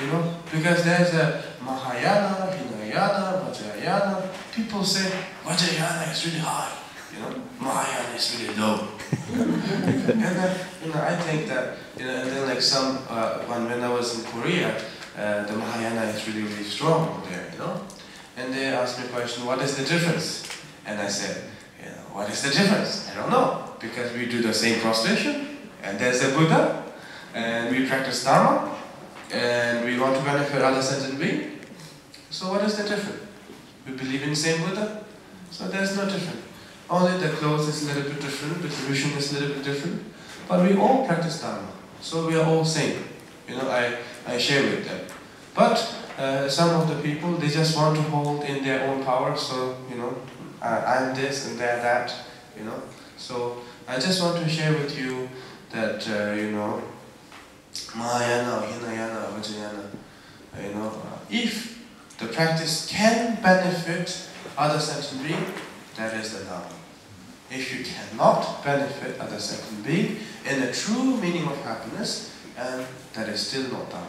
You know, because there's a Mahayana, Hinayana, Vajrayana. People say Vajrayana is really high, you know, Mahayana is really low. and then, you know, I think that, you know, and then like some, uh, when, when I was in Korea, uh, the Mahayana is really, really strong there, you know. And they asked me a question, what is the difference? And I said, you know, what is the difference? I don't know, because we do the same prostration, and there's a Buddha, and we practice Dharma, and we want to benefit other sentient beings. So what is the difference? We believe in the same Buddha, so there's no difference. Only the clothes is a little bit different, the tradition is a little bit different, but we all practice Dharma, so we are all same. You know, I, I share with them. But uh, some of the people, they just want to hold in their own power, so, you know, I'm this and they're that, you know. So I just want to share with you that, uh, you know, Mahayana or Hinayana or Vajrayana, you know, uh, if the practice can benefit other sentient beings, that is the Dharma. If you cannot benefit other sentient beings in the true meaning of happiness, and that is still not Dharma.